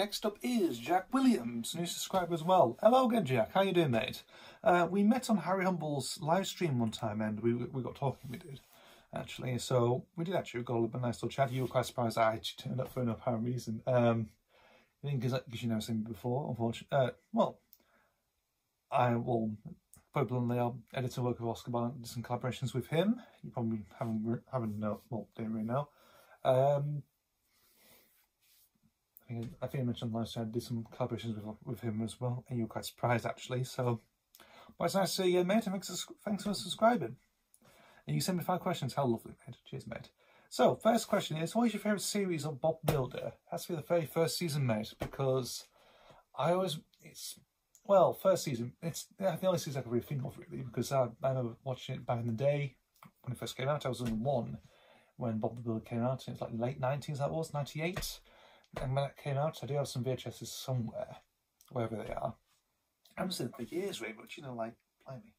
Next up is Jack Williams, new subscriber as well. Hello again, Jack. How you doing, mate? Uh, we met on Harry Humble's live stream one time, and we we got talking. We did actually. So we did actually got a little bit nice little chat. You were quite surprised I actually turned up for no apparent reason. Um, I think because you never seen me before, unfortunately. Uh, well, I will probably bluntly, I'll editor work with Oscar did some collaborations with him. You probably haven't haven't know, well, don't really know. Um, I think I mentioned last time I did some collaborations with with him as well, and you were quite surprised actually. So, but it's nice to see you, mate. Thanks, thanks for subscribing. And you sent me five questions. How lovely, mate. Cheers, mate. So, first question is, what is your favourite series of Bob Builder? Has to be the very first season, mate, because I always, it's, well, first season, it's the only season I can really think of, really, because I, I remember watching it back in the day, when it first came out, I was only one when Bob the Builder came out, and it's like late 90s that was, 98. And when it came out, I do have some VHSs somewhere, wherever they are. I haven't seen them for years, really, but you know, like, blimey.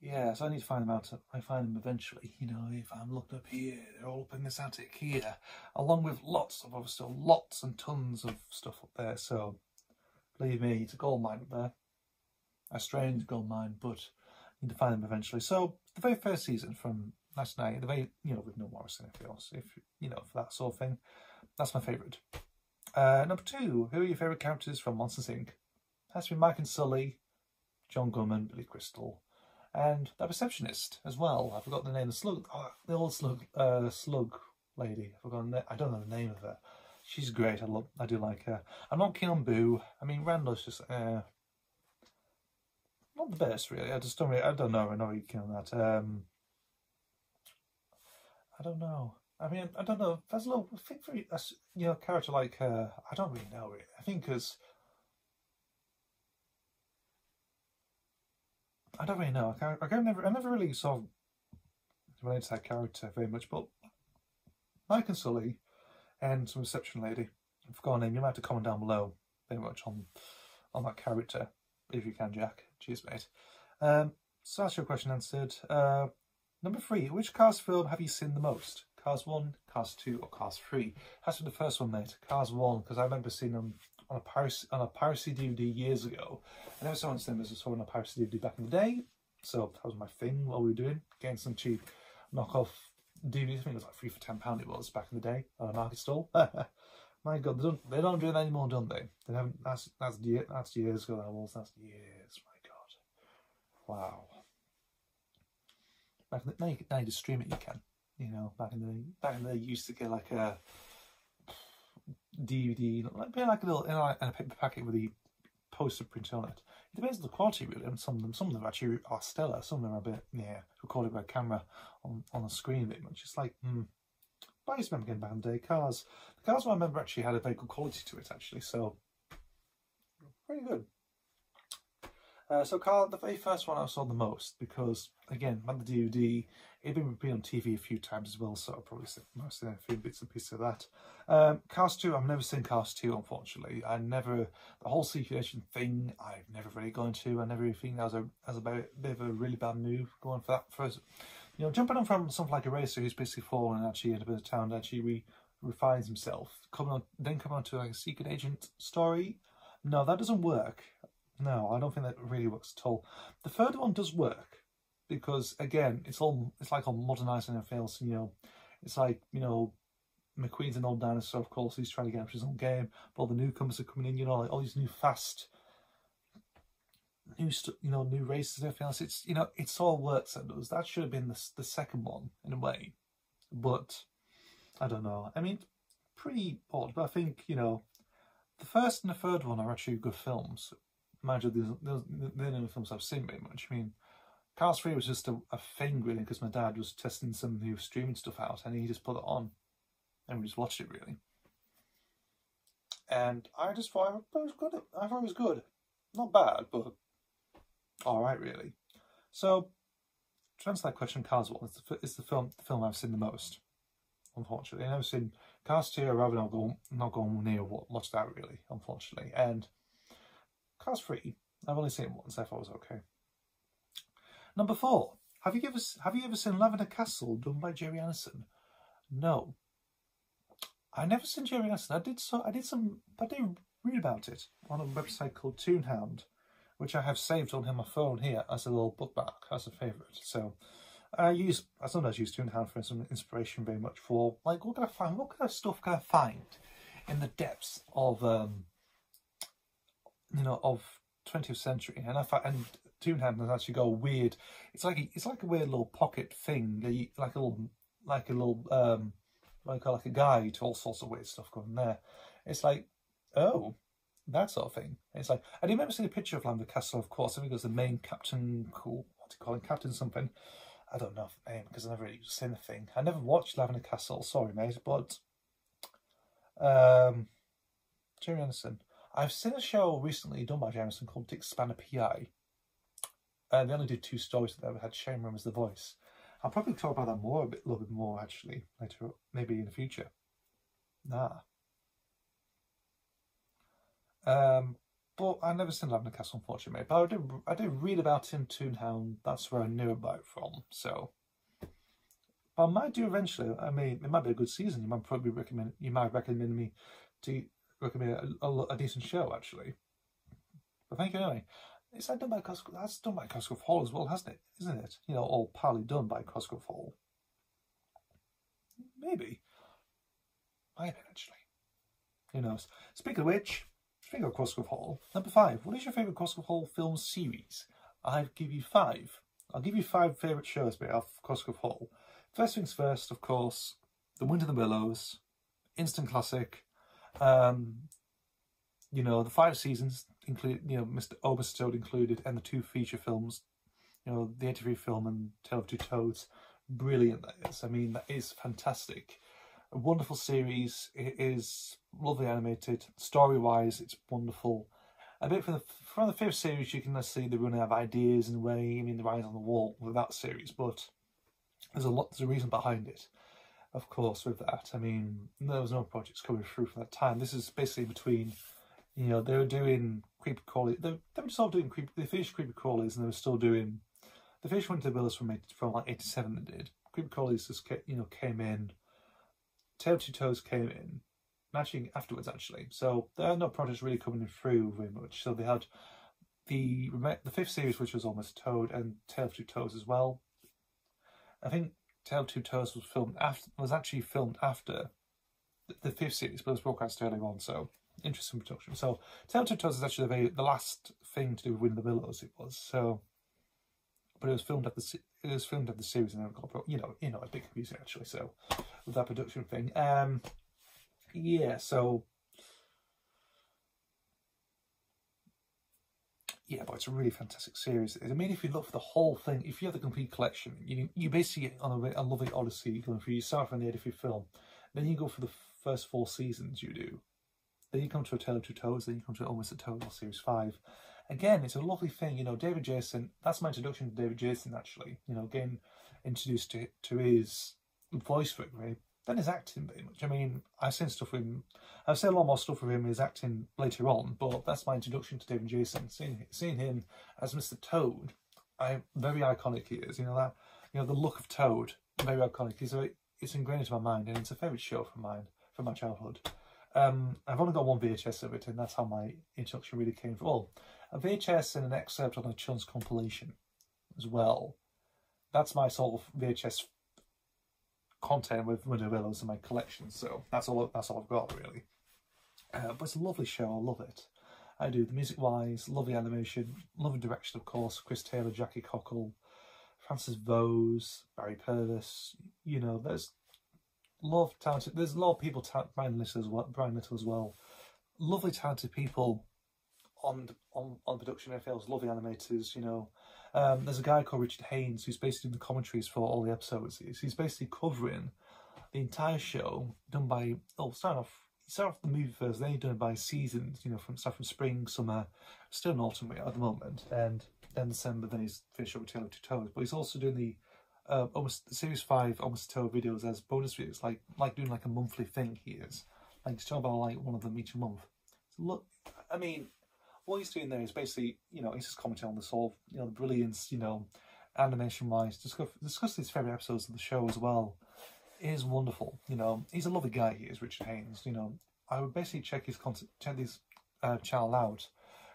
Yeah, so I need to find them out. I find them eventually. You know, if I'm looking up here, they're all up in this attic here, along with lots of other stuff, lots and tons of stuff up there. So, believe me, it's a gold mine up there. A strange gold mine, but I need to find them eventually. So, the very first season from last night, the very, you know, with Neil Morrissey, if else, if, you know, for that sort of thing, that's my favourite. Uh, number two, who are your favourite characters from Monsters Inc? Has to be Mike and Sully, John Goodman, Billy Crystal and the receptionist as well. I forgot the name. The slug, oh, the old slug, uh, slug lady. I forgot. I don't know the name of her. She's great. I love. I do like her. I'm not keen on Boo. I mean, Randall's just uh, not the best really. I just don't. Really, I don't know. I'm not really keen on that. Um, I don't know. I mean, I don't know. There's a little. I think for you know, character like her. I don't really know. Really. I think because I don't really know. I, I, never, I never really saw related to that character very much, but Mike and Sully and some reception lady, I forgot her name. You might have to comment down below very much on on that character if you can, Jack. Cheers, mate. Um, so that's your question answered. Uh, number three, which cast film have you seen the most? Cars 1, Cars 2 or Cars 3? That's for the first one, mate. Cars 1, because I remember seeing them on a piracy on a piracy DVD years ago. I never saw it in cinemas. I saw on a piracy DVD back in the day. So that was my thing. What we were doing, getting some cheap knockoff DVDs. I think it was like three for ten pound. It was back in the day on a market stall. my God, they don't they don't do it anymore, don't they? They haven't. That's that's year, that's years ago. That was that's years. My God, wow. Now, you, now you just stream it. You can. You know, back in the back in the used to get like a DVD, like, being like a little in a, in a paper packet with the poster print on it. It depends on the quality really, and some of them, some of them actually are stellar. Some of them are a bit, yeah, recorded by camera on on the screen a bit much. It's like, hmm. But I to remember getting back in the day cars. The cars I remember actually had a very good quality to it actually, so pretty good. Uh, so Carl, the very first one I saw the most because again, on the DVD, it'd been on TV a few times as well, so I'll probably see most of a few bits and pieces of that. Um, Cars 2, I've never seen Cars 2, unfortunately. I never, the whole situation thing, I've never really gone to. I never really think that was a, as a bit of a really bad move going for that first. You know, jumping on from something like a racer who's basically fallen and actually in a bit of town, actually re refines himself, coming on, then come on to like a secret agent story. No, that doesn't work. No, I don't think that really works at all. The third one does work because again, it's all it's like on modernising everything else. You know, it's like you know, McQueen's an old dinosaur. Of course, he's trying to get up his own game. But all the newcomers are coming in. You know, like all these new fast, new you know, new races and everything else. It's you know, it's all works and does. That should have been the the second one in a way, but I don't know. I mean, pretty odd. But I think you know, the first and the third one are actually good films mind you, they're the only films I've seen very much. I mean, Cars 3 was just a, a thing, really, because my dad was testing some new streaming stuff out, and he just put it on, and we just watched it, really. And I just thought it was good. I thought it was good. Not bad, but alright, really. So, to answer that question, Cars 1 is the, is the film the film I've seen the most, unfortunately. I've never seen Cars 2, I'd rather not go, not go near what watch that, really, unfortunately. And Cars 3, I've only seen it once, thought it was okay. Number four, have you ever have you ever seen Lavender Castle done by Gerry Anderson? No. I never seen Gerry Anderson. I did so. I did some. I did read about it on a website called Toonhound, which I have saved on my phone here as a little bookmark, as a favourite. So I use. I sometimes use Toonhound for some inspiration, very much for like what can I find? What kind of stuff can I find in the depths of um, you know, of 20th century? And I find and Toonhound has actually got a weird. It's like a, it's like a weird little pocket thing, like a little like a little um like like a guide to all sorts of weird stuff going there. It's like, oh, that sort of thing. It's like I do remember seeing a picture of Lambeth Castle, of course. I think it was the main captain, cool, what do you call him, captain something. I don't know the name because I never really seen the thing. I never watched Lavender Castle, sorry mate, but um, Gerry Anderson. I've seen a show recently done by Anderson called Dick Spanner PI. Uh, they only did two stories that had Shane Rimmer as the voice. I'll probably talk about that more a bit, a little bit more actually later, maybe in the future. Nah. Um, but I never seen Lavender Castle, unfortunately. But I did, I did read about him, Toonhound. That's where I knew about it from. So, but I might do eventually. I mean, it might be a good season. You might probably recommend. You might recommend me to recommend a, a, a decent show, actually. But thank you anyway. That done by Cosgrove? That's done by Cosgrove Hall as well, hasn't it? Isn't it? You know, all partly done by Cosgrove Hall. Maybe. Might have been, actually. Who knows? Speaking of which, speaking of Cosgrove Hall, number five, what is your favourite Cosgrove Hall film series? I'll give you five. I'll give you five favourite shows by off Cosgrove Hall. First things first, of course, The Wind in the Willows, instant classic. Um, you know, the five seasons, include you know Mr. Oberstode included, and the two feature films, you know, the interview film and Tale of Two Toads. Brilliant that is. I mean, that is fantastic. A wonderful series. It is lovely animated. Story wise, it's wonderful. A bit from the from the fifth series, you can see they running out of ideas and way. I mean, the writing on the wall with that series, but there's a lot. There's a reason behind it. Of course, with that, I mean, there was no projects coming through from that time. This is basically between you know, they were doing creepy crawly. They, they were still doing creepy. They finished creepy crawlies, and they were still doing. The fish went to the Willis from from like eighty seven. They did creepy crawlies just you know came in. Tale Two Toads came in, matching afterwards actually. So there are no projects really coming through very much. So they had the the fifth series, which was almost Toad, and Tale Two Toads as well. I think Tale of Two Toads was filmed after was actually filmed after the, fifth series, but it was broadcast earlier on. So interesting production. So Tale of Toes is actually the, very, the last thing to do with Wind the Willows. It was so, but it was filmed at the it was filmed at the series and then got you know you know a big music actually. So with that production thing, um, yeah. So yeah, but it's a really fantastic series. I mean, if you look for the whole thing, if you have the complete collection, you you basically get on a, a lovely odyssey going through. You start from the editing film, then you go for the first four seasons. You do then you come to A Tale of Two Toads, then you come to Almost a Total Series 5. Again, it's a lovely thing, you know, David Jason, that's my introduction to David Jason, actually. You know, again, introduced to, to his voice for it, right? Then his acting, very much. I mean, I've seen stuff with him, I've seen a lot more stuff with him, his acting later on, but that's my introduction to David Jason. Seeing, seeing him as Mr. Toad, I very iconic he is, you know, that, you know, the look of Toad, very iconic. He's a, it's ingrained into my mind, and it's a favourite show from mine, from my childhood. Um, I've only got one VHS of it, and that's how my introduction really came from. Well, a VHS and an excerpt on a Chun's compilation as well. That's my sort of VHS content with Willows in my collection. So that's all. That's all I've got really. Uh, but it's a lovely show. I love it. I do the music wise, lovely animation, lovely direction, of course. Chris Taylor, Jackie Cockle, Francis Vose, Barry Purves. You know, there's love talented. There's a lot of people, Brian Little as well. Brian Little as well. Lovely talented people on on on production FLs. Lovely animators. You know, um, there's a guy called Richard Haynes who's basically doing the commentaries for all the episodes. He's, basically covering the entire show done by. Oh, start off. Start off the movie first, then he's done it by seasons. You know, from start from spring, summer, still in autumn at the moment, and then December. Then he's finished up with Tale of Two Toads. But he's also doing the uh, almost series five almost total videos as bonus videos, like like doing like a monthly thing. He is like he's talking about like one of them each month. So look, I mean, what he's doing there is basically you know he's just commenting on the sort of you know the brilliance you know animation wise. Discuss discuss his favorite episodes of the show as well. is wonderful. You know, he's a lovely guy. He is Richard Haynes. You know, I would basically check his content, check his uh, channel out.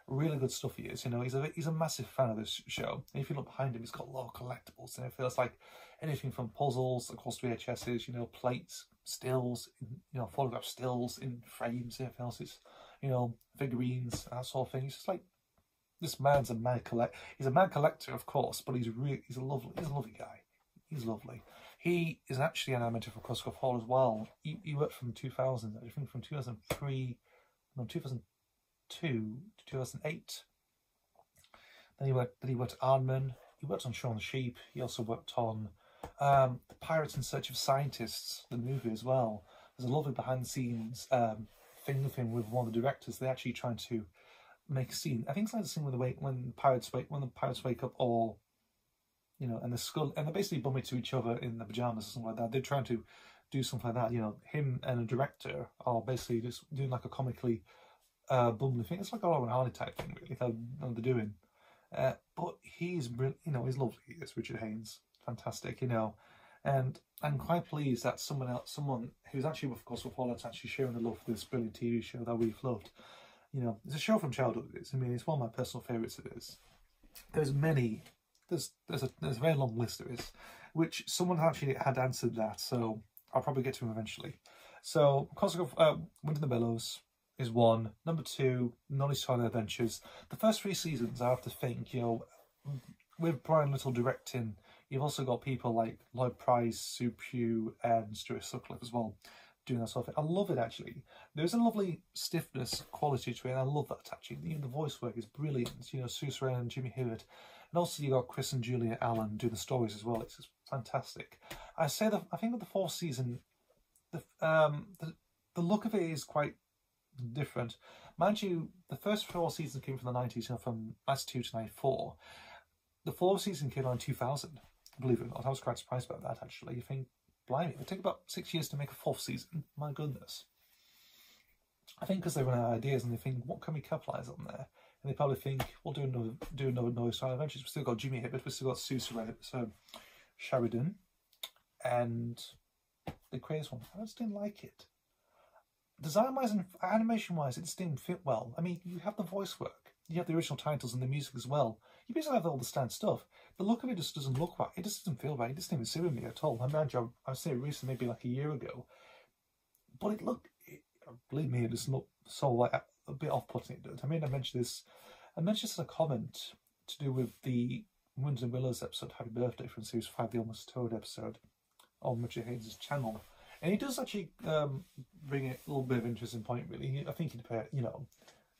Really good stuff he is. You know, he's a he's a massive fan of this show. And if you look behind him, he's got a lot of collectibles, and it feels like anything from puzzles, course, VHSs, you know, plates, stills, you know, photograph stills in frames, everything else is, you know, figurines, that sort of thing. He's just like this man's a mad collect. He's a mad collector, of course, but he's really he's a lovely he's a lovely guy. He's lovely. He is actually an amateur for Cosgrove Hall as well. He, he worked from 2000, I think from 2003, no, 2002 to 2008. Then he worked, then he worked at Aardman. He worked on Shaun the Sheep. He also worked on um, The Pirates in Search of Scientists, the movie as well. There's a lovely behind the scenes um, thing with with one of the directors. They're actually trying to make a scene. I think it's like the scene when the wake when pirates wake when the pirates wake up or you know, and the skull, and they're basically bump into each other in the pajamas or something like that. They're trying to do something like that. You know, him and a director are basically just doing like a comically uh, bumbling thing. It's like a Laurel Hardy type thing, really. That they're doing. Uh, but he's, you know, he's lovely. It's Richard Haynes, fantastic, you know, and I'm quite pleased that someone else, someone who's actually, of course, with Holland's actually sharing the love for this brilliant TV show that we've loved. You know, it's a show from childhood. It is. I mean, it's one of my personal favourites. It is. There's many there's there's a there's a very long list of it, which someone actually had answered that, so I'll probably get to him eventually. So Cosgrove, uh, Wind in the Willows is one. Number two, Noddy's Toyland Adventures. The first three seasons, I have to think, you know, with Brian Little directing, you've also got people like Lloyd Price, Sue Pugh, and Stuart Sutcliffe as well doing that sort of thing. I love it actually. There's a lovely stiffness quality to it, and I love that actually. Even the voice work is brilliant. You know, Sue Sheridan and Jimmy Hibbert and also you've got Chris and Julia Allen doing the stories as well. It's fantastic. I say that I think with the fourth season, the um the the look of it is quite different. Mind you, the first four seasons came from the nineties, you know, from '92 to '94. The fourth season came out in 2000. Believe it or not, I was quite surprised about that actually. You think, blimey, it take about six years to make a fourth season. My goodness. I think because they run out of ideas and they think, what can we capitalise on there? And they probably think, we'll do another do another Noddy's Toyland Eventually, We've still got Jimmy Hibbert, we've still got Sue so Sheridan, and the crazy one. I just didn't like it. Design wise and animation wise, it just didn't fit well. I mean, you have the voice work, you have the original titles and the music as well. You basically have all the stand stuff. The look of it just doesn't look right. It just doesn't feel right. It doesn't even sit with me at all. I imagine I was saying recently, maybe like a year ago, but it looked. It, believe me, it just looked so like a bit off-putting. It I mean, I mentioned this. I mentioned this in a comment to do with the Winds and Willows episode, Happy Birthday from Series 5, the Almost Toad episode on Richard Haynes' channel. And he does actually um, bring a little bit of interesting point, really. I think he'd you know,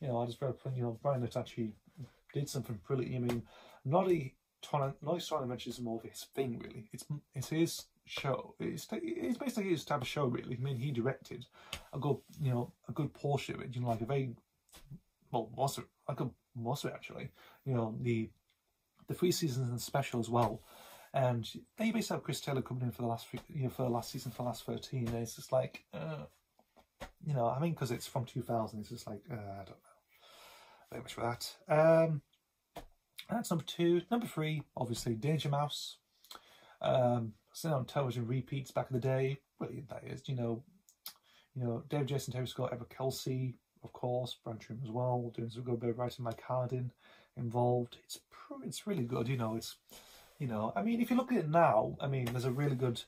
you know, I just read, you know, Brian Litt actually did something brilliant. I mean, Noddy trying to, Noddy's trying to mention some more of his thing, really. It's it's his show. It's it's basically his type of show, really. I mean, he directed a good, you know, a good portion of it. You know, like a very well, most of it, like a most of it actually. You know, the the three seasons and special as well. And they basically have Chris Taylor coming in for the last, you know, for the last season, for the last thirteen. And it's just like, uh, you know, I mean, because it's from two thousand, it's just like, uh, I don't know, very much for that. Um, that's number two. Number three, obviously, Danger Mouse. Um, seen on television repeats back in the day. Brilliant that is. You know, you know, Dave Jason Terry Scott, Edward Kelsey, of course, Brian Trueman as well, doing some good bit of writing. Mike Hardin involved. It's it's really good. You know, it's you know, I mean, if you look at it now, I mean, there's a really good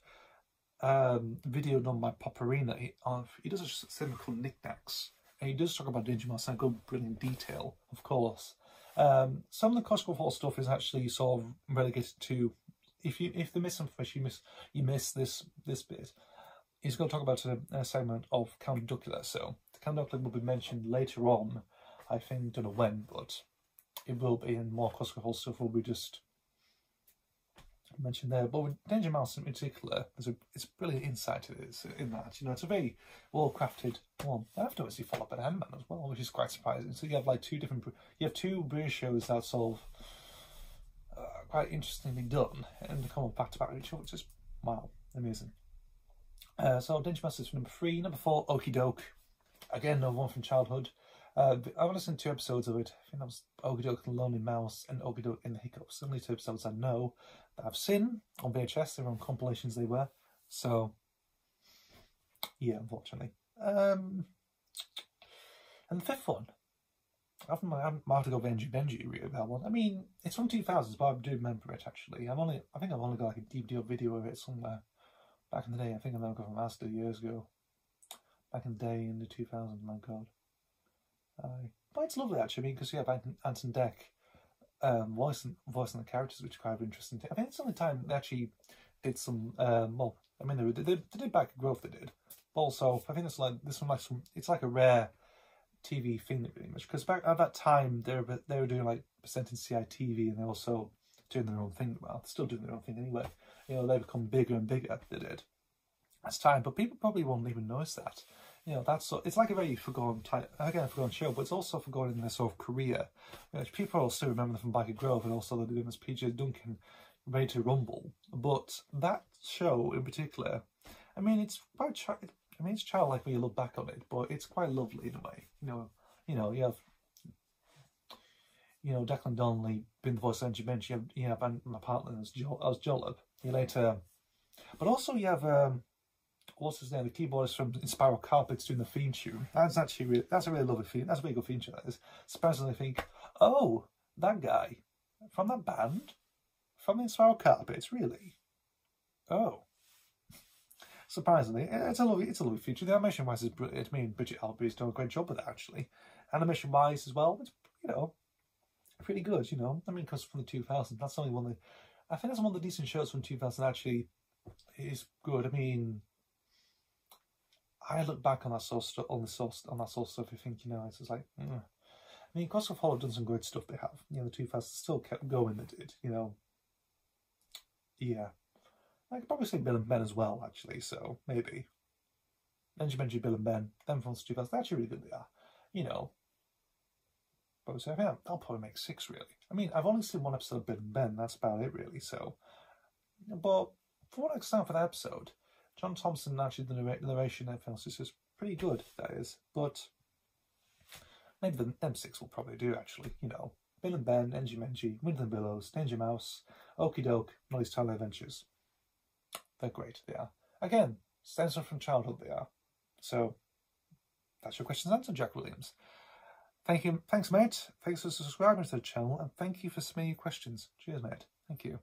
um, video done by Poparina. He, uh, he does a segment called Knickknacks, and he does talk about Danger Mouse in good, brilliant detail, of course. Um, some of the Cosgrove Hall stuff is actually sort of relegated to if you if the fish, you miss you miss this this bit. He's going to talk about a, a segment of Count Duckula. So the Count Duckula will be mentioned later on. I think don't know when, but it will be, and more Cosgrove Hall stuff will be just mentioned there. But with Danger Mouse in particular, there's a it's brilliant insight to in that. You know, it's a very well crafted one. Afterwards, you follow up an Ant-Man as well, which is quite surprising. So you have like two different, you have two British shows that sort of quite interestingly done and they come on back to back with each other, which is wow, amazing. Uh, so Danger Mouse is number three. Number four, Okey Doke. Again, another one from childhood. Uh, I've listened to two episodes of it. I think that was and the Lonely Mouse and Okey Doke in the Hiccups. Only two episodes I know that I've seen on VHS. They're on compilations they were. So yeah, unfortunately. Um, and the fifth one, I haven't, I haven't marked to go Benji Benji really that one. I mean, it's from 2000s, but I do remember it actually. I've only, I think I've only got like a DVD video of it somewhere back in the day. I think I never got from Master years ago. Back in the day in the 2000s, my god. But it's lovely actually I mean, because you have Ant and Dec um, voicing, voicing the characters, which is quite interesting. I think it's only time they actually did some, um, well, I mean, they, they, they did back growth, they did. But also, I think it's like, this one like some, it's like a rare TV thing pretty much because back at that time they were they were doing like presenting CITV and they also doing their own thing. Well, still doing their own thing anyway. You know, they become bigger and bigger. They did as time, but people probably won't even notice that. You know, that's so, it's like a very forgotten type again a forgotten show, but it's also forgotten in their sort of career. Which people still remember them from at Grove and also doing this PJ Duncan Ready to Rumble. But that show in particular, I mean, it's quite I mean, it's childlike when you look back on it, but it's quite lovely in a way. You know, you know, you have, you know, Declan Donnelly being the voice of Engie Benjy. You have, you have my partner as, jo- as Jollop. You later, but also you have um, his name? The keyboardist from Inspiral Carpets doing the theme tune. That's actually really, that's a really lovely theme. That's a really good feature. That is. Surprisingly, think, oh, that guy from that band from Inspiral Carpets, really? Oh surprisingly, it's a lovely, it's a lovely feature. The animation wise is brilliant. I mean, Bridget Alberry's done a great job with it actually. Animation wise as well, it's you know pretty good. You know, I mean, because from the 2000s, that's only one of the, I think that's one of the decent shows from 2000 actually is good. I mean, I look back on that sort of stuff, on the source, on that sort of stuff. You think, you know, it's just like. Mm. I mean, Gods of Hollow done some great stuff. They have, you know, the 2000s still kept going. They did, you know. Yeah, I could probably say Bill and Ben as well, actually, so maybe. Benji Benji, Bill and Ben, them from the 2000s, they're actually really good they are. You know. But so, yeah, I'll probably make six, really. I mean, I've only seen one episode of Bill and Ben, that's about it, really, so. But for what I understand for that episode, John Thomson actually the, narr- the narration and everything is pretty good, that is. But maybe the them six will probably do, actually, you know. Bill and Ben, Engie Benjy, Wind and Willows, Danger Mouse, Okey Doke, Noddy's Toyland Adventures. They're great, they are. Again, stems from childhood, they are. So, that's your questions answered, Jack Williams. Thank you. Thanks, mate. Thanks for subscribing to the channel, and thank you for submitting your questions. Cheers, mate. Thank you.